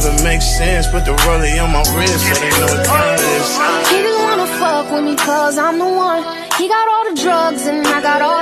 even make sense. Put the rollie on my wrist so they know what time it is. He didn't wanna fuck with me cause I'm the one. He got all the drugs and I got all